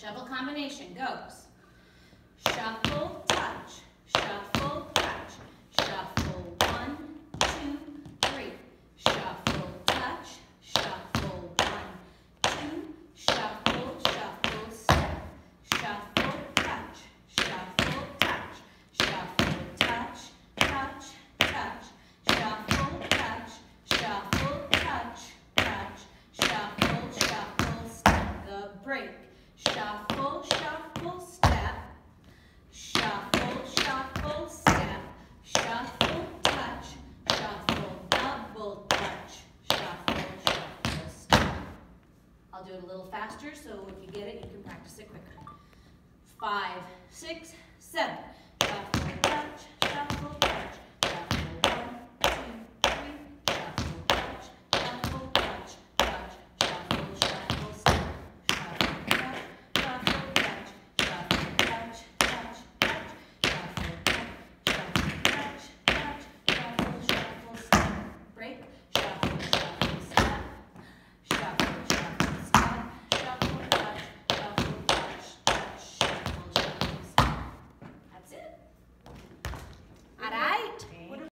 Shuffle combination goes. Shuffle, touch, shuffle, touch, shuffle, one, two, three. Shuffle, touch, shuffle, one, two, shuffle, shuffle, step. Shuffle, touch, shuffle, touch, shuffle, touch, touch, touch, shuffle, touch, shuffle, touch, touch, shuffle, shuffle, step. The break. Shuffle, shuffle, step. Shuffle, shuffle, step. Shuffle, touch. Shuffle, double touch. Shuffle, shuffle, step. I'll do it a little faster so if you get it, you can practice it quicker. Five, six, seven.